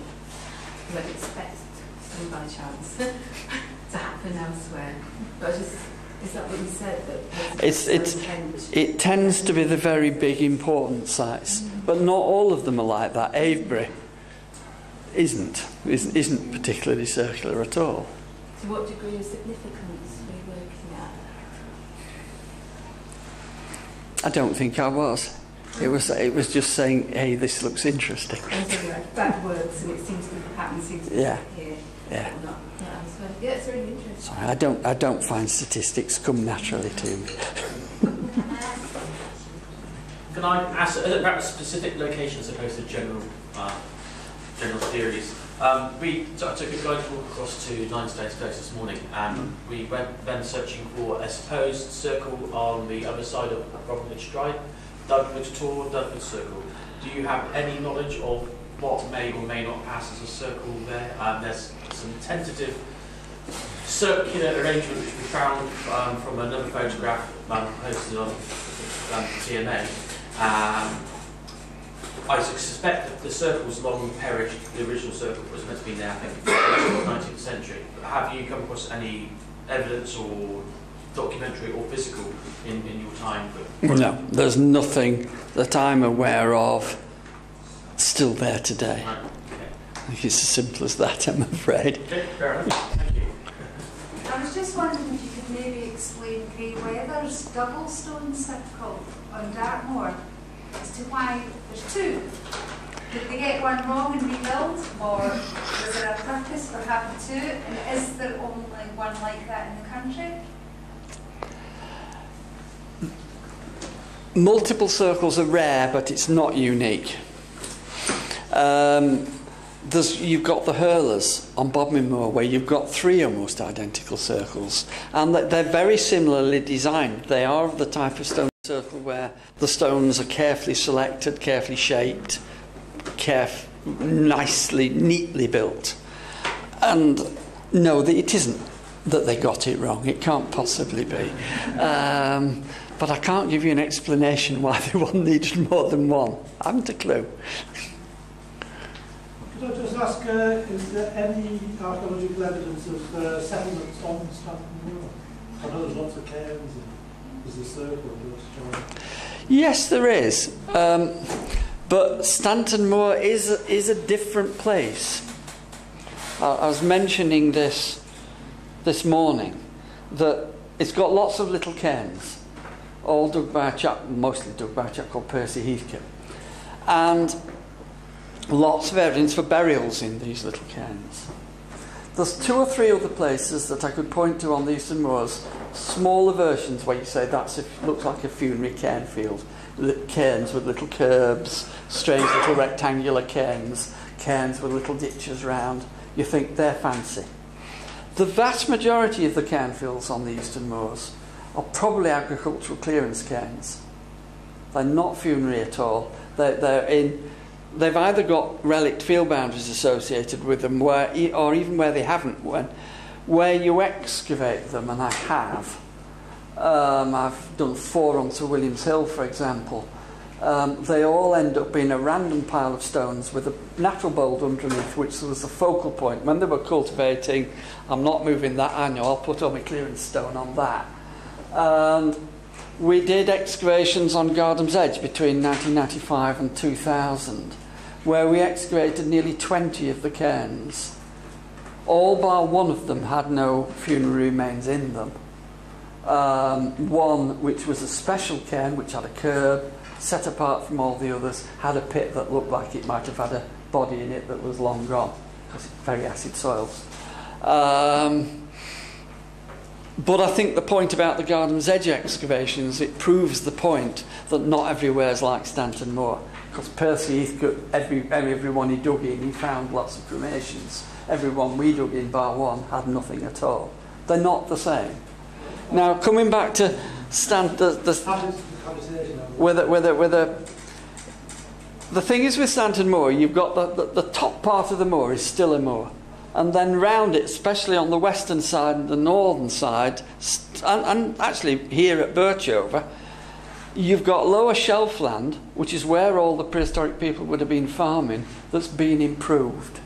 Because I'd expect by chance to happen elsewhere. But just, is that what you said? That It's, it's, it tends to be the very big important sites, but not all of them are like that. Avebury isn't, isn't, isn't particularly circular at all. To what degree of significance were you working at? I don't think I was. It was, it was just saying, hey, this looks interesting. That works, and it seems to the pattern seems to Yeah. here. Yeah. not. Yeah, it's really interesting. Sorry, I don't, I don't find statistics come naturally to me. Can I ask uh, about a specific location as opposed to general uh, general theories? Um, we took a guided walk across to Ninestones Close this morning, and we went then searching for a supposed circle on the other side of Bromwich Drive, Dudford Tor, Dudford Circle. Do you have any knowledge of what may or may not pass as a circle there? Um, there's some tentative circular arrangement which we found um, from another photograph um, posted on um, TMA. Um, I suspect that the circles long perished. the original circle, was meant to be there, I think, in the 19th century. Have you come across any evidence or documentary or physical in, in your time? No, there's nothing that I'm aware of still there today. Right, okay. It's as simple as that, I'm afraid. Okay, fair enough. Thank you. I was just wondering if you could maybe explain Grey Wethers double stone circle on Dartmoor as to why there's two. Did they get one wrong and rebuild, or was there a purpose for having two? And is there only one like that in the country? Multiple circles are rare, but it's not unique. Um, you've got the Hurlers on Bodmin Moor, where you've got three almost identical circles, and they're very similarly designed. They are of the type of stone where the stones are carefully selected, carefully shaped, caref- nicely, neatly built. And no, it isn't that they got it wrong. It can't possibly be. Um, but I can't give you an explanation why the one needed more than one. I haven't a clue. Could I just ask, uh, is there any archaeological evidence of uh, settlements on Stanton Moor? I know there's lots of cairns and Yes, there is. Um, but Stanton Moor is is a different place. I, I was mentioning this this morning that it's got lots of little cairns, all dug by a chap, mostly dug by a chap called Percy Heathcote, and lots of evidence for burials in these little cairns. There's two or three other places that I could point to on the Eastern Moors, smaller versions where you say that's a, looks like a funerary cairn field. Cairns with little curbs, strange little rectangular cairns, cairns with little ditches round, you think they're fancy. The vast majority of the cairnfields on the eastern moors are probably agricultural clearance cairns. They're not funerary at all. They're, they're in, they've either got relict field boundaries associated with them, where, or even where they haven't one, where you excavate them, and I have. Um, I've done four on Sir William's Hill, for example. Um, they all end up being a random pile of stones with a natural boulder underneath, which was the focal point. When they were cultivating, I'm not moving that annual, I'll put all my clearance stone on that. And we did excavations on Gardom's Edge between 1995 and 2000, where we excavated nearly 20 of the cairns. All bar one of them had no funerary remains in them. Um, one, which was a special cairn, which had a curb, set apart from all the others, had a pit that looked like it might have had a body in it that was long gone, because it's very acid soils. Um, but I think the point about the Gardom's Edge excavations, it proves the point that not everywhere is like Stanton Moor. Because Percy Heathcote, every, everyone he dug in, he found lots of cremations. Everyone we dug in, bar one, had nothing at all. They're not the same. Now, coming back to Stan, the, the, with a, with a, with a, the thing is with Stanton Moor, you've got the, the, the top part of the moor is still a moor. And then round it, especially on the western side and the northern side, and, and actually here at Birchover, you've got lower shelf land, which is where all the prehistoric people would have been farming, that's been improved.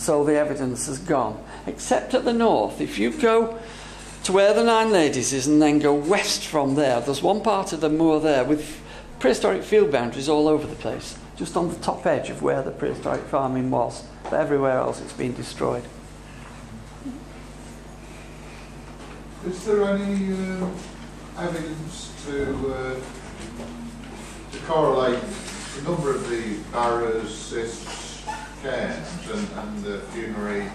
So the evidence has gone. Except at the north, if you go to where the Nine Ladies is and then go west from there, there's one part of the moor there with prehistoric field boundaries all over the place, just on the top edge of where the prehistoric farming was. But everywhere else it's been destroyed. Is there any uh, evidence to uh, to correlate the number of the barrows, cists, cairns and, and the funerary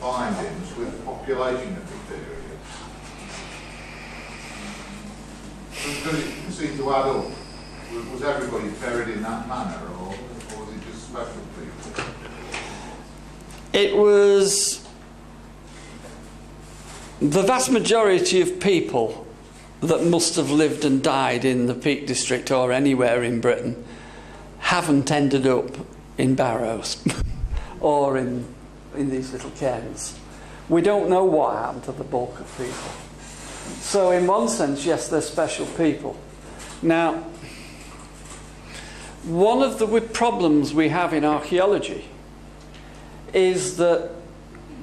findings with population of does it seem to add up? Was, was everybody buried in that manner or, or was it just special people? It was the vast majority of people that must have lived and died in the Peak District or anywhere in Britain haven't ended up in barrows or in, in these little cairns. We don't know what happened to the bulk of people. So, in one sense, yes, they're special people. Now, one of the problems we have in archaeology is that,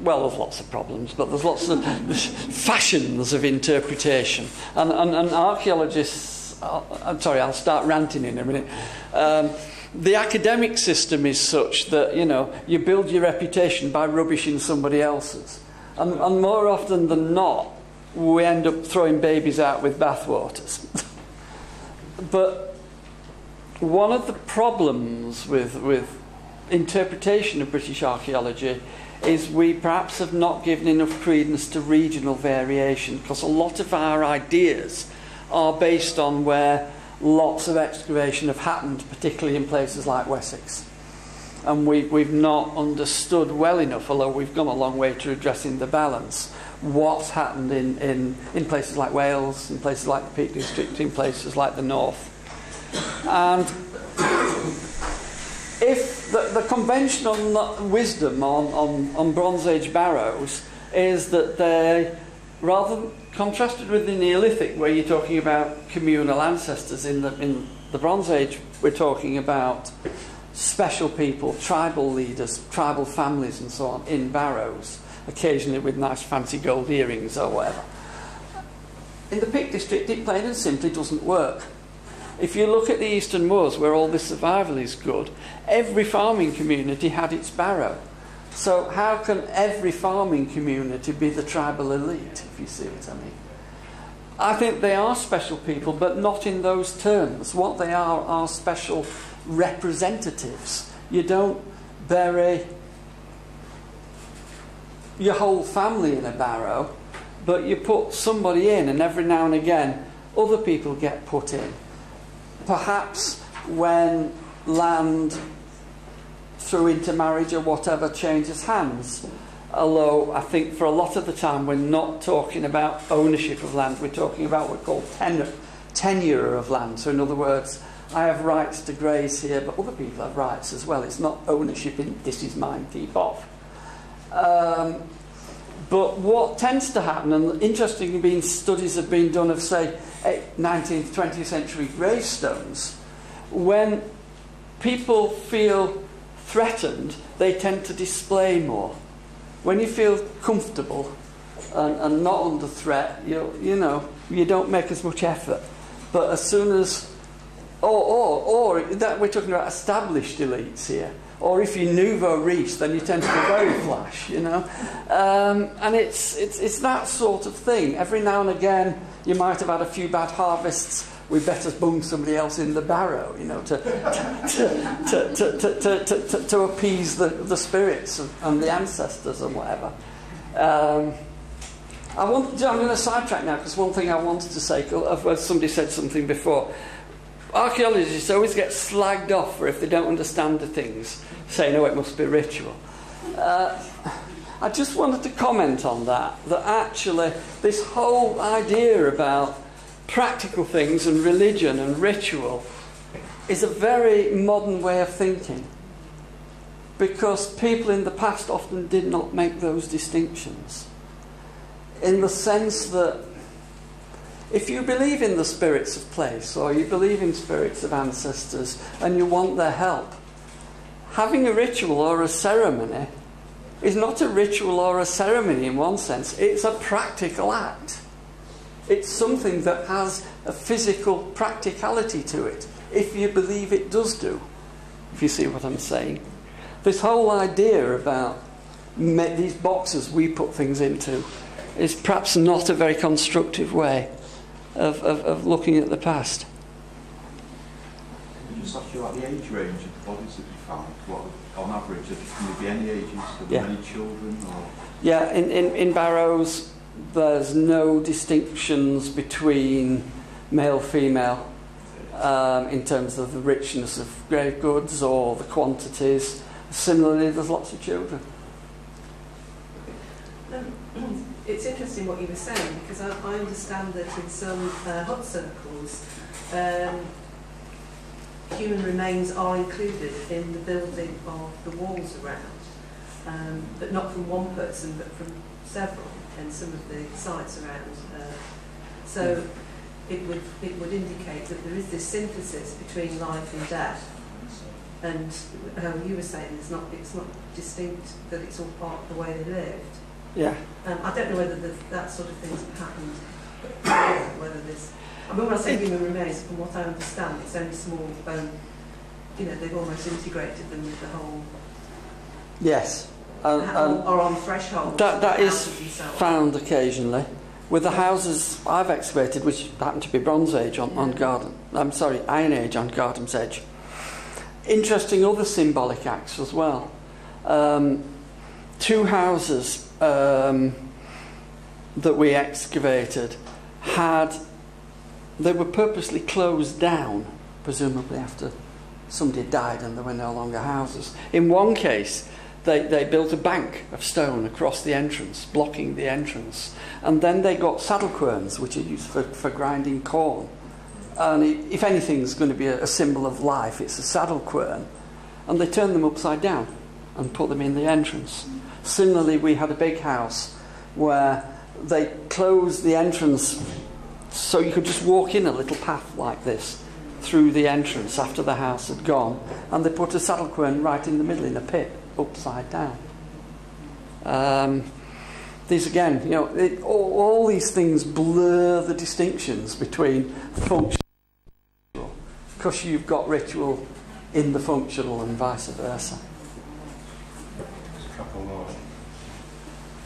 well, there's lots of problems, but there's lots of fashions of interpretation. And, and, and archaeologists, uh, I'm sorry, I'll start ranting in a minute. Um, the academic system is such that, you know, you build your reputation by rubbishing somebody else's. And, and more often than not, we end up throwing babies out with bathwaters. but one of the problems with, with interpretation of British archaeology is we perhaps have not given enough credence to regional variation because a lot of our ideas are based on where lots of excavation have happened, particularly in places like Wessex. And we, we've not understood well enough, although we've gone a long way to addressing the balance, what's happened in, in, in places like Wales, in places like the Peak District, in places like the North. And if the, the conventional wisdom on, on, on Bronze Age barrows is that they, rather contrasted with the Neolithic, where you're talking about communal ancestors, in the, in the Bronze Age, we're talking about special people, tribal leaders, tribal families, and so on, in barrows, occasionally with nice fancy gold earrings or whatever. In the Peak District, it plain and simply doesn't work. If you look at the Eastern Moors, where all this survival is good, every farming community had its barrow. So, how can every farming community be the tribal elite, if you see what I mean? I think they are special people, but not in those terms. What they are are special representatives. You don't bury your whole family in a barrow, but you put somebody in, and every now and again, other people get put in. Perhaps when land through intermarriage or whatever changes hands. Although I think for a lot of the time we're not talking about ownership of land, we're talking about what we call tenure, tenure of land. So, in other words, I have rights to graze here, but other people have rights as well. It's not ownership in this is mine, keep off. Um, but what tends to happen, and interestingly, being studies have been done of, say, 19th, 20th century gravestones, when people feel threatened, they tend to display more. When you feel comfortable and, and not under threat, you, you know, you don't make as much effort. But as soon as, or, or, or that we're talking about established elites here, or if you're nouveau riche, then you tend to be very flash, you know. Um, and it's, it's, it's that sort of thing. Every now and again, you might have had a few bad harvests. We better bung somebody else in the barrow, you know, to, to, to, to, to, to, to, to appease the, the spirits and, the ancestors and whatever. Um, I want, I'm going to sidetrack now because one thing I wanted to say, well, somebody said something before. Archaeologists always get slagged off for if they don't understand the things, saying, oh, it must be ritual. Uh, I just wanted to comment on that, that actually this whole idea about practical things and religion and ritual is a very modern way of thinking. Because people in the past often did not make those distinctions. In the sense that if you believe in the spirits of place or you believe in spirits of ancestors and you want their help, having a ritual or a ceremony is not a ritual or a ceremony in one sense, it's a practical act. It's something that has a physical practicality to it, if you believe it does do, if you see what I'm saying. This whole idea about these boxes we put things into is perhaps not a very constructive way of, of, of looking at the past. Can you just ask you about the age range of the bodies that you found? What, on average, can there be any ages? Are there Yeah. many children? Or? Yeah, in, in, in barrows, there's no distinctions between male female um, in terms of the richness of grave goods or the quantities. Similarly, there's lots of children. Um, it's interesting what you were saying because I, I understand that in some uh, hut circles, um, human remains are included in the building of the walls around, um, but not from one person, but from several in some of the sites around. Uh, so it would it would indicate that there is this synthesis between life and death. And how you were saying, it's not it's not distinct that it's all part of the way they lived. Yeah. Um, I don't know whether the, that sort of things happened, whether this. I mean, when I say human remains, from what I understand, it's only small bone. You know, they've almost integrated them with the whole, Yes. And, or, and or on threshold. that, that is houses and so on. found occasionally. With the houses I've excavated, which happen to be Bronze Age on, on Gardom, I'm sorry, Iron Age on Gardom's Edge. Interesting other symbolic acts as well. Um, two houses um, that we excavated had, they were purposely closed down, presumably after somebody died and they were no longer houses. In one case, they, they built a bank of stone across the entrance, blocking the entrance. And then they got saddle querns, which are used for, for grinding corn. And it, if anything's going to be a, a symbol of life, it's a saddle quern. And they turned them upside down and put them in the entrance. Similarly, we had a big house where they closed the entrance so you could just walk in a little path like this through the entrance after the house had gone. And they put a saddle quern right in the middle in a pit, upside down. Um, these again, you know, it, all, all these things blur the distinctions between functional because you've got ritual in the functional and vice versa.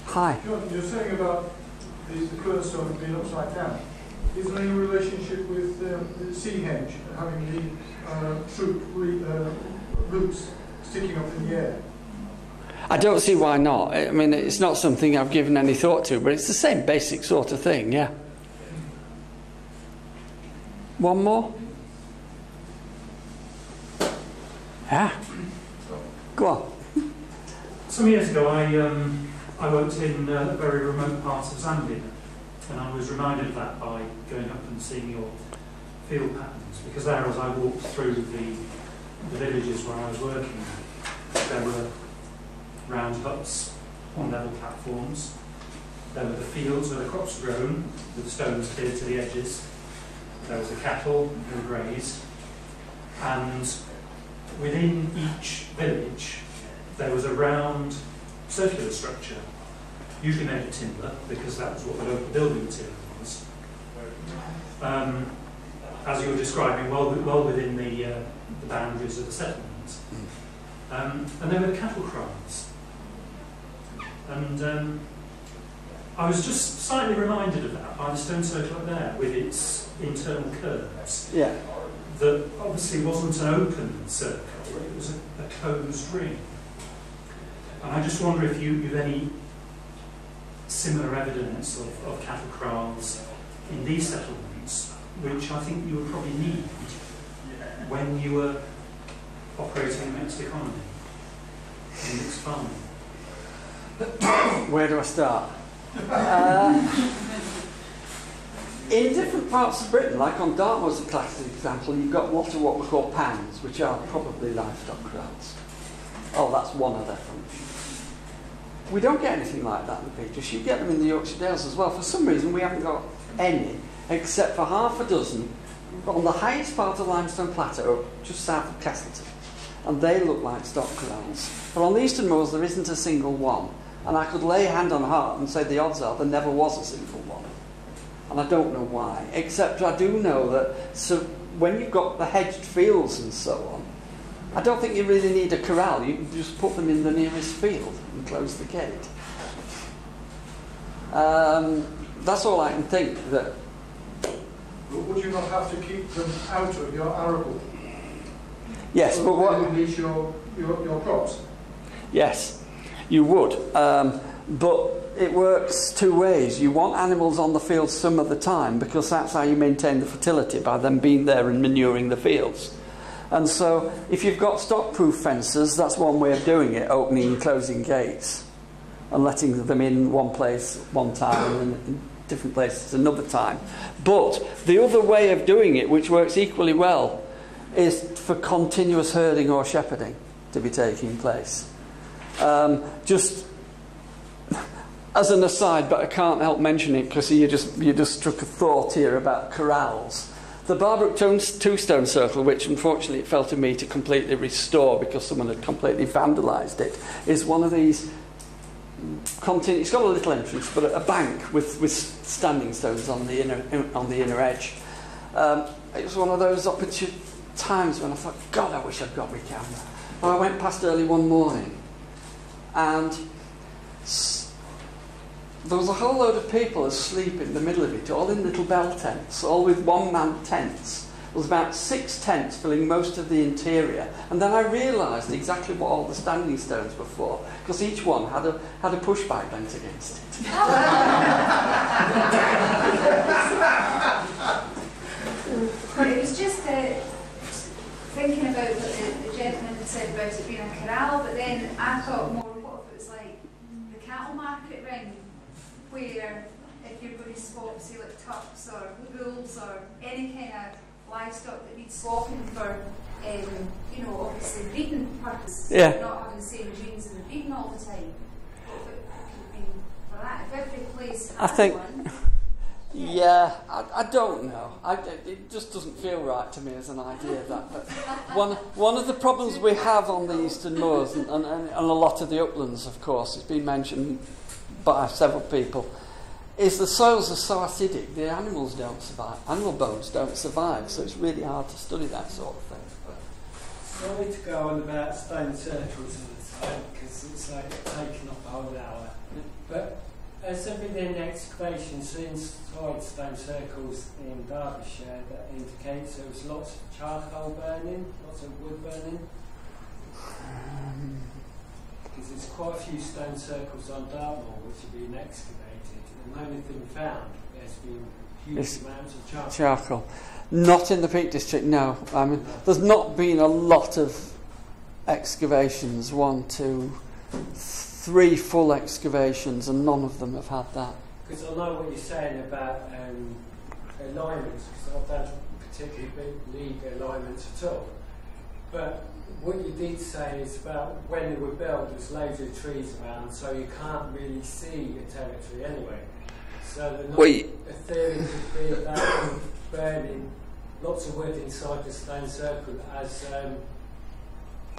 Hi. You're saying about the, the quernstone being upside down. Is there any relationship with um, the Seahenge having the uh, troop re, uh, roots sticking up in the air? I don't see why not. I mean, it's not something I've given any thought to, but it's the same basic sort of thing, yeah. One more? Yeah. Go on. Some years ago, I, um, I worked in uh, very remote parts of Zambia, and I was reminded of that by going up and seeing your field patterns. Because there, as I walked through the, the villages where I was working, there were round huts on level platforms. There were the fields where the crops were grown, with stones cleared to the edges. There was the cattle who grazed. And within each village, there was a round circular structure, usually made of timber, because that was what the local building material was. Um, as you were describing, well, well within the, uh, the boundaries of the settlement. Um, and there were the cattle kraals. And um, I was just slightly reminded of that by the stone circle up there with its internal curves. Yeah. That obviously wasn't an open circle, it was a, a closed ring. And I just wonder if you, you've any similar evidence of, of cattle kraals in these settlements, which I think you would probably need when you were operating a mixed economy, and mixed farming. Where do I start? Uh, in different parts of Britain, like on Dartmoor as a classic example, you've got what are what we call pans, which are probably livestock kraals. Oh, that's one of them. We don't get anything like that in the Peaches. You get them in the Yorkshire Dales as well. For some reason, we haven't got any, except for half a dozen on the highest part of limestone plateau, just south of Castleton. And they look like stock kraals. But on the eastern moors, there isn't a single one. And I could lay hand on heart and say the odds are there never was a single one. And I don't know why, except I do know that so when you've got the hedged fields and so on, I don't think you really need a corral. You can just put them in the nearest field and close the gate. Um, that's all I can think. That But would you not have to keep them out of your arable? yes, so but what? would reach your, your, your crops? Yes, you would. Um, but it works two ways. You want animals on the field some of the time because that's how you maintain the fertility by them being there and manuring the fields. And so, if you've got stock-proof fences, that's one way of doing it: opening and closing gates, and letting them in one place one time and in different places another time. But the other way of doing it, which works equally well, is for continuous herding or shepherding to be taking place. Um, just as an aside, but I can't help mentioning it because you just you just struck a thought here about corrals. The Barbrook Two Stone Circle, which unfortunately it fell to me to completely restore because someone had completely vandalised it, is one of these. Continu- it's got a little entrance, but a bank with, with standing stones on the inner on the inner edge. Um, it was one of those opportune times when I thought, God, I wish I'd got my camera. Well, I went past early one morning, and there was a whole load of people asleep in the middle of it, all in little bell tents, all with one man tents. There was about six tents filling most of the interior. And then I realised exactly what all the standing stones were for, because each one had a, had a pushback bent against it. But it was just thinking about what the, the gentleman had said about it being a corral, but then I thought more, was like the cattle market ring, where if you're going to swap, say like tups or bulls or any kind of livestock that needs swapping for, um, you know, obviously breeding purposes, Yeah. not having the same genes and the breeding all the time. What if it could be for that? If every place I think- one, Yeah, I, I don't know. I, it just doesn't feel right to me as an idea that. But one, one of the problems we have on the eastern moors and, and, and a lot of the uplands, of course, it's been mentioned by several people, is the soils are so acidic the animals don't survive. Animal bones don't survive, so it's really hard to study that sort of thing. Sorry to go on about stone circles all the time because it's like taking up a whole hour. But has there been any excavations inside stone circles in Derbyshire that indicates there was lots of charcoal burning, lots of wood burning? Because there's quite a few stone circles on Dartmoor which have been excavated and the only thing found has been huge It's amounts of charcoal. Charcoal. Not in the Peak District, no. I mean, there's not been a lot of excavations, one, two, three full excavations, and none of them have had that. Because I know what you're saying about um, alignments, because I don't particularly believe alignments at all. But what you did say is about when they were built, there's loads of trees around, so you can't really see the territory anyway. So the Well, you- a theory could be about burning lots of wood inside the stone circle as um,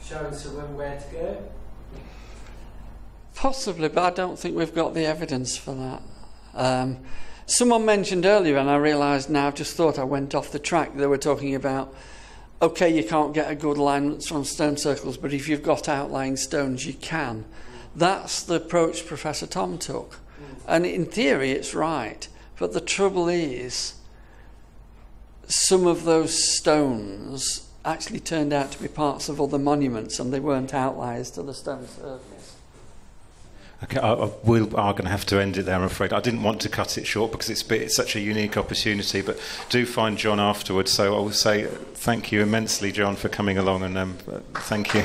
showing someone where to go. Possibly, but I don't think we've got the evidence for that. Um, someone mentioned earlier, and I realised now, I've just thought I went off the track. They were talking about, okay, you can't get a good alignment from stone circles, but if you've got outlying stones, you can. That's the approach Professor Thom took. And in theory, it's right. But the trouble is, some of those stones actually turned out to be parts of other monuments, and they weren't outliers to the stone. Okay, I, I, we are going to have to end it there, I'm afraid. I didn't want to cut it short because it's, it's such a unique opportunity, but do find John afterwards. So I will say thank you immensely, John, for coming along, and um, thank you.